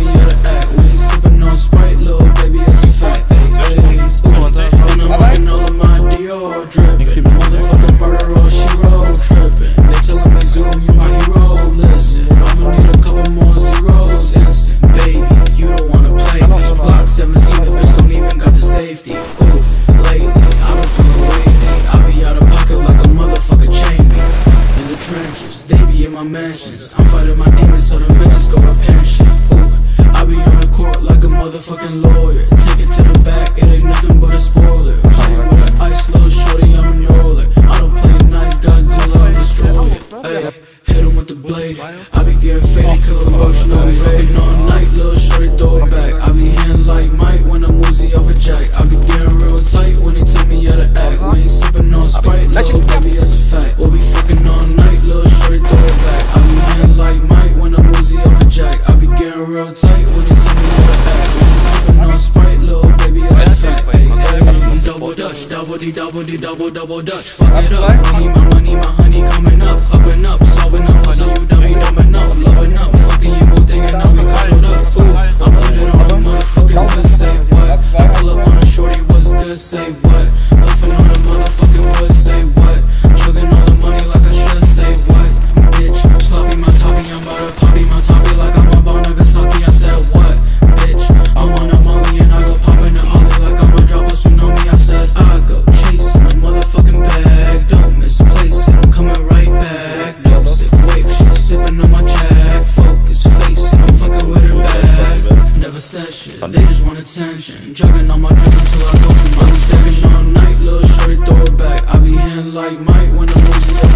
me how to act. Sipping on Sprite, little baby, it's a fact. Hey, hey. Ooh. And I'm rocking all of my Dior dripping. Motherfucking murder, all she roll tripping. They telling me Zoom, you my hero. Listen, I'ma need a couple more zeros instant. Baby, you don't wanna play me. Glock 17, the bitch don't even got the safety. Ooh, lately, I've been weighty. I be out of pocket like a motherfucker chain. In the trenches, they be in my mansions. I'm fighting my demons so them bitches go to pension. I be on the court like a motherfucking lawyer. Take it to the back, it ain't nothing but a spoiler. Playing with an ice, little shorty, I'm an roller. I don't play nice, Godzilla, I'm destroyer. Hey, hit him with the blade. I be getting faded, kill emotional. We fucking double D, double D, double double dutch. Fuck it up, money, my money, my honey coming up, up and up, solving up, puzzle you dummy, dumb enough, fun. They just want attention. Jogging on my drip until I go from my Stacking all night, little shorty throw it back. I be hand like Mike when I'm losing